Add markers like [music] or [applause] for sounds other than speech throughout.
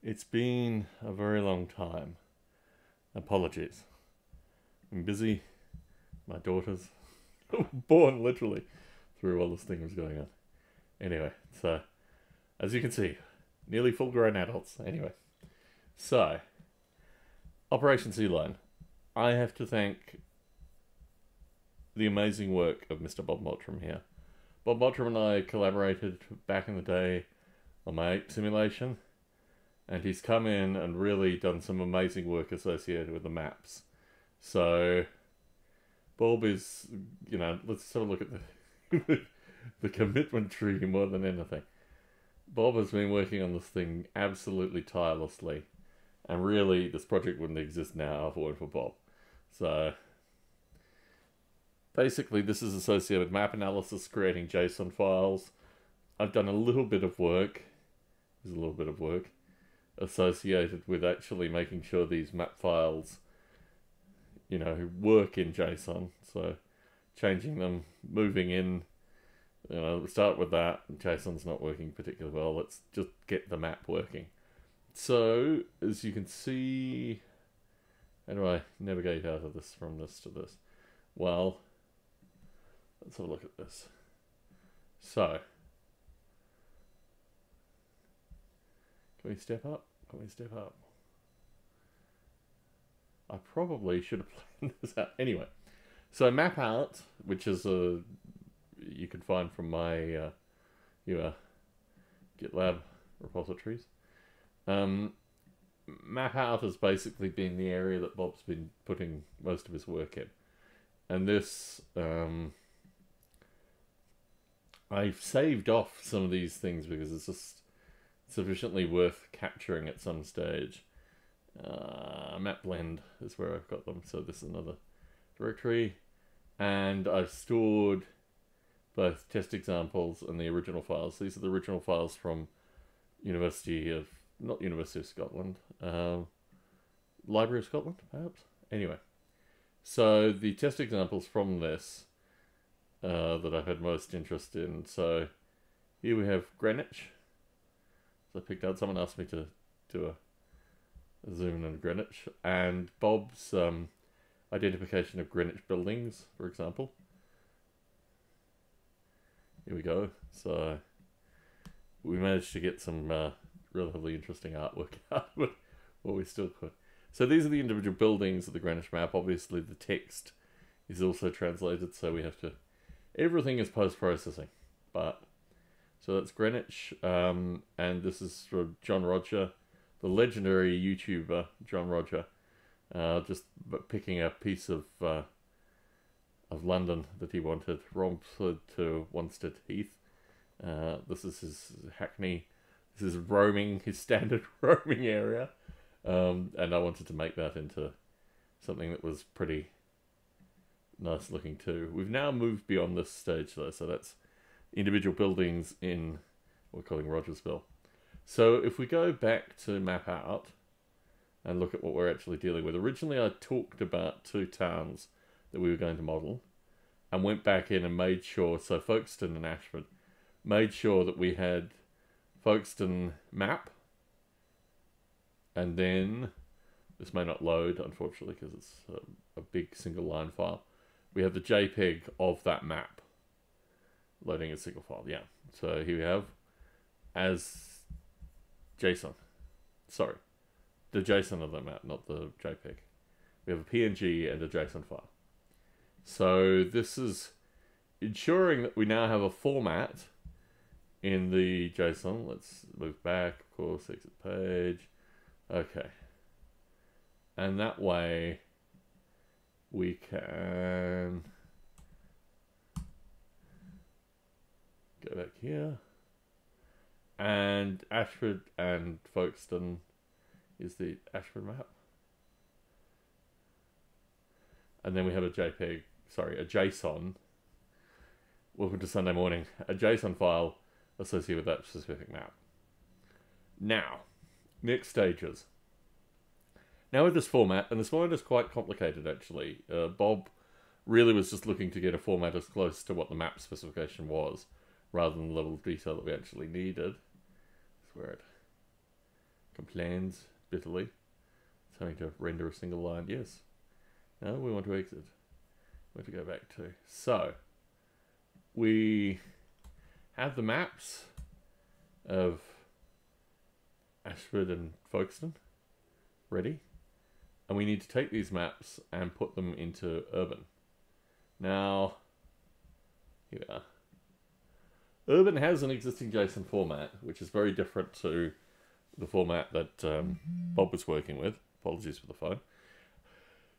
It's been a very long time. Apologies. I'm busy. My daughter's [laughs] born literally through while this thing was going on. Anyway, so as you can see, nearly full grown adults. Anyway, so Operation Sea Lion. I have to thank the amazing work of Mr. Bob Mottram here. Bob Mottram and I collaborated back in the day on my Ape simulation and he's come in and really done some amazing work associated with the maps. So, Bob is, you know, let's have a look at the [laughs] the commitment tree more than anything. Bob has been working on this thing absolutely tirelessly, and really, this project wouldn't exist now if it weren't for Bob. So, basically, this is associated with map analysis, creating JSON files. I've done a little bit of work. There's a little bit of work associated with actually making sure these map files, you know, work in JSON. So changing them, moving in, you know, start with that. JSON's not working particularly well. Let's just get the map working. So as you can see, how do I navigate out of this from this to this? Well, let's have a look at this. So, can we step up? Can we step up? I probably should have [laughs] planned this out. Anyway, so MapOut, which is a you can find from my uh, your uh, GitLab repositories. Um, MapOut has basically been the area that Bob's been putting most of his work in, and this um, I've saved off some of these things because it's just sufficiently worth capturing at some stage. Uh, map blend is where I've got them, so this is another directory. And I've stored both test examples and the original files. These are the original files from University of, not University of Scotland, uh, Library of Scotland, perhaps? Anyway, so the test examples from this uh, that I've had most interest in. So here we have Greenwich, so I picked out, someone asked me to do a, a zoom in on Greenwich, and Bob's um, identification of Greenwich buildings, for example. Here we go. So we managed to get some uh, relatively interesting artwork [laughs] out, but what we still could. So these are the individual buildings of the Greenwich map. Obviously, the text is also translated, so we have to. Everything is post processing, but so that's Greenwich, um, and this is John Roger, the legendary YouTuber John Roger, uh, just picking a piece of uh, of London that he wanted, Romford to Wanstead Heath. Uh, this is his Hackney. This is roaming, his standard [laughs] roaming area, um, and I wanted to make that into something that was pretty nice looking too. We've now moved beyond this stage though, so that's individual buildings in what we're calling Rogersville. So if we go back to MapOut and look at what we're actually dealing with, originally I talked about two towns that we were going to model and went back in and made sure, so Folkestone and Ashford, made sure that we had Folkestone map and then this may not load unfortunately because it's a, a big single line file. We have the JPEG of that map loading a single file. Yeah. So here we have as JSON. Sorry, the JSON of the map, not the JPEG. We have a PNG and a JSON file. So this is ensuring that we now have a format in the JSON. Let's move back, of course, exit page. Okay. And that way we can go back here. And Ashford and Folkestone is the Ashford map. And then we have a JPEG, sorry, a JSON. Welcome to Sunday morning. A JSON file associated with that specific map. Now, next stages. Now with this format, and this format is quite complicated actually. Uh, Bob really was just looking to get a format as close to what the map specification was rather than the level of detail that we actually needed. That's where it complains bitterly. It's having to render a single line. Yes. No, we want to exit. We Where to go back to? So, we have the maps of Ashford and Folkestone ready. And we need to take these maps and put them into urban. Now, here we are. Urban has an existing JSON format, which is very different to the format that um, Bob was working with. Apologies for the phone.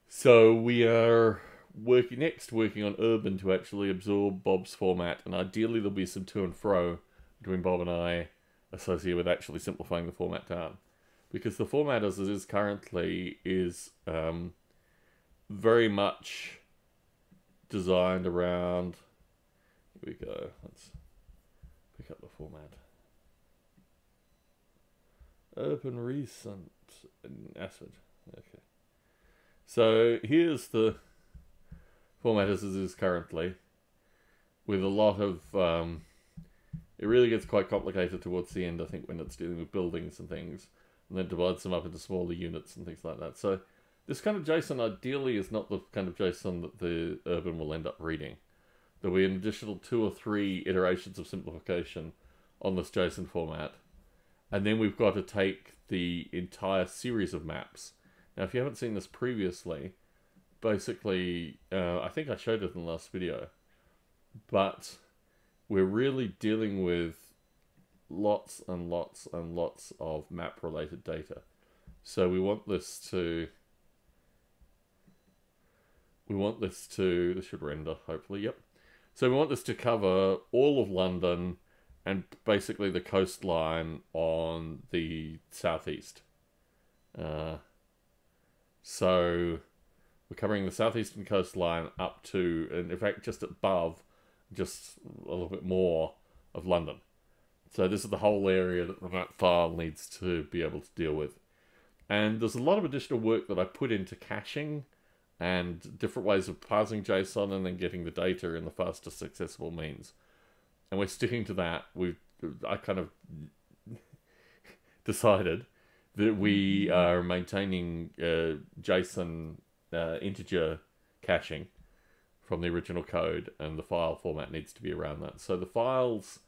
So we are working next, working on Urban to actually absorb Bob's format, and ideally there'll be some to and fro between Bob and I associated with actually simplifying the format down. Because the format as it is currently is um, very much designed around. Here we go. Let's pick up the format. Open recent acid. Okay. So here's the format as it is currently, with a lot of. Um, it really gets quite complicated towards the end, I think, when it's dealing with buildings and things, and then divides them up into smaller units and things like that. So this kind of JSON ideally is not the kind of JSON that the Urban will end up reading. There'll be an additional two or three iterations of simplification on this JSON format. And then we've got to take the entire series of maps. Now, if you haven't seen this previously, basically, uh, I think I showed it in the last video, but we're really dealing with lots and lots and lots of map related data. So we want this to we want this to this should render hopefully yep so we want this to cover all of London and basically the coastline on the southeast. Uh, so we're covering the southeastern coastline up to and in fact just above just a little bit more of London. So this is the whole area that the map file needs to be able to deal with. And there's a lot of additional work that I put into caching and different ways of parsing JSON and then getting the data in the fastest accessible means. And we're sticking to that. We I kind of [laughs] decided that we are maintaining uh, JSON uh, integer caching from the original code, and the file format needs to be around that. So the files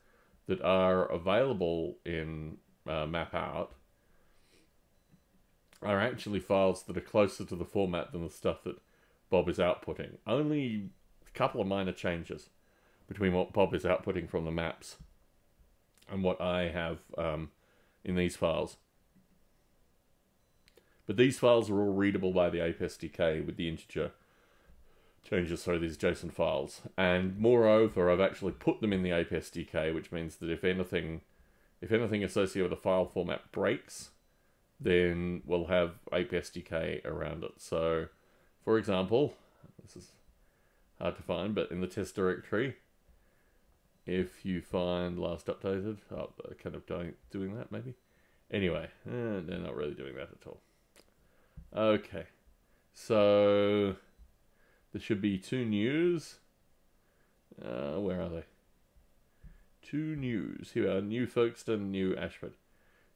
that are available in uh, MapOut are actually files that are closer to the format than the stuff that Bob is outputting. Only a couple of minor changes between what Bob is outputting from the maps and what I have um, in these files. But these files are all readable by the Ape SDK with the integer changes, so these JSON files. And moreover, I've actually put them in the Ape SDK, which means that if anything, if anything associated with the file format breaks, then we'll have Ape SDK around it. So, for example, this is hard to find, but in the test directory, if you find last updated, oh, kind of doing, doing that maybe. Anyway, eh, they're not really doing that at all. Okay, so there should be two news. Uh, where are they? Two news. Here are New Folkestone, New Ashford.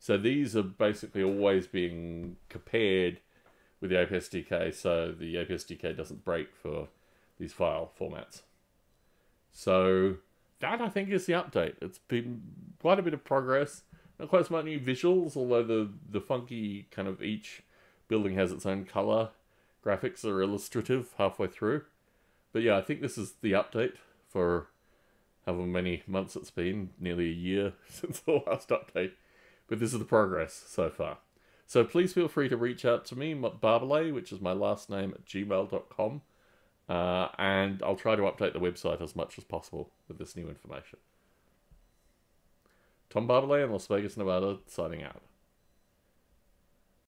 So these are basically always being compared with the Ape SDK, so the Ape SDK doesn't break for these file formats. So that I think is the update. It's been quite a bit of progress. Not quite as many visuals, although the the funky kind of each building has its own color. Graphics are illustrative halfway through. But yeah, I think this is the update for however many months it's been, nearly a year [laughs] since the last update. But this is the progress so far. So please feel free to reach out to me, Barbalet, which is my last name at gmail.com. Uh, and I'll try to update the website as much as possible with this new information. Tom Barbalet in Las Vegas, Nevada, signing out.